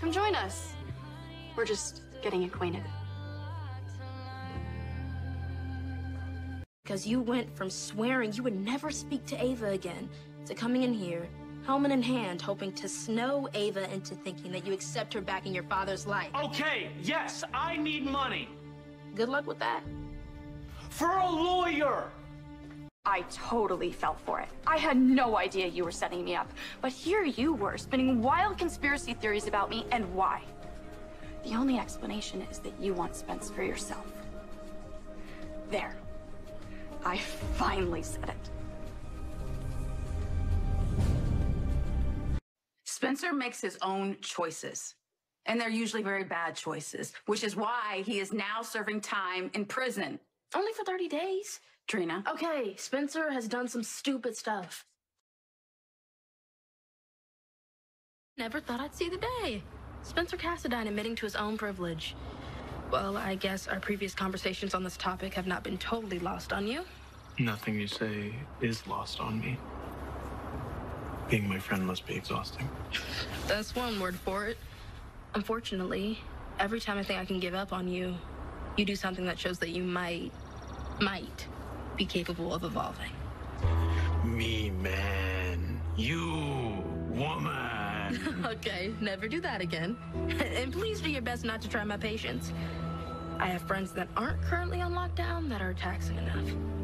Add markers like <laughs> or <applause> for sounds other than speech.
Come join us. We're just getting acquainted. Because you went from swearing you would never speak to Ava again to coming in here, helmet in hand, hoping to snow Ava into thinking that you accept her back in your father's life. Okay, yes, I need money. Good luck with that. For a lawyer! I totally fell for it. I had no idea you were setting me up. But here you were, spinning wild conspiracy theories about me and why. The only explanation is that you want Spence for yourself. There. I finally said it. Spencer makes his own choices. And they're usually very bad choices, which is why he is now serving time in prison. Only for 30 days. Trina. Okay, Spencer has done some stupid stuff. Never thought I'd see the day. Spencer Cassadine admitting to his own privilege. Well, I guess our previous conversations on this topic have not been totally lost on you. Nothing you say is lost on me. Being my friend must be exhausting. That's one word for it. Unfortunately, every time I think I can give up on you, you do something that shows that you might, might be capable of evolving. Me, man. You, woman. <laughs> okay, never do that again. <laughs> and please do your best not to try my patience. I have friends that aren't currently on lockdown that are taxing enough.